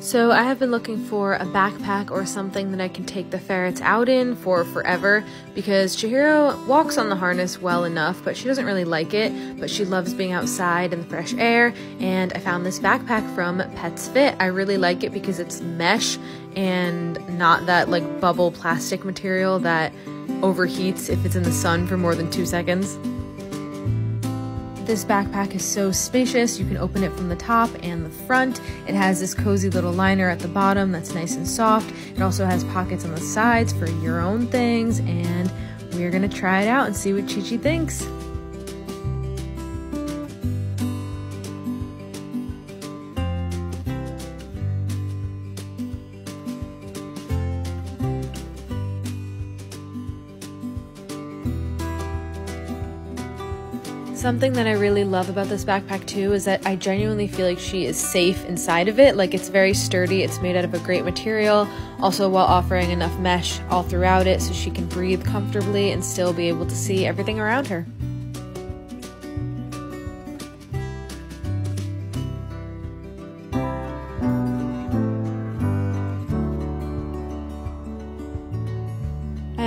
So I have been looking for a backpack or something that I can take the ferrets out in for forever because Chihiro walks on the harness well enough, but she doesn't really like it, but she loves being outside in the fresh air, and I found this backpack from Petsfit. I really like it because it's mesh and not that like bubble plastic material that overheats if it's in the sun for more than two seconds. This backpack is so spacious. You can open it from the top and the front. It has this cozy little liner at the bottom that's nice and soft. It also has pockets on the sides for your own things. And we're to try it out and see what Chi Chi thinks. Something that I really love about this backpack too is that I genuinely feel like she is safe inside of it. Like it's very sturdy, it's made out of a great material, also while offering enough mesh all throughout it so she can breathe comfortably and still be able to see everything around her.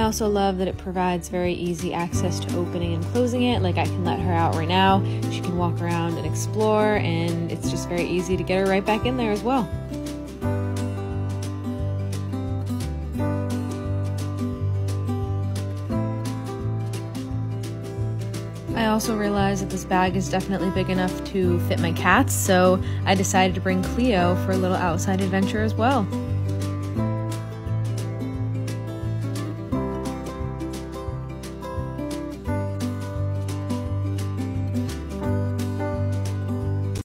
Also love that it provides very easy access to opening and closing it. Like I can let her out right now. She can walk around and explore, and it's just very easy to get her right back in there as well. I also realized that this bag is definitely big enough to fit my cats, so I decided to bring Cleo for a little outside adventure as well.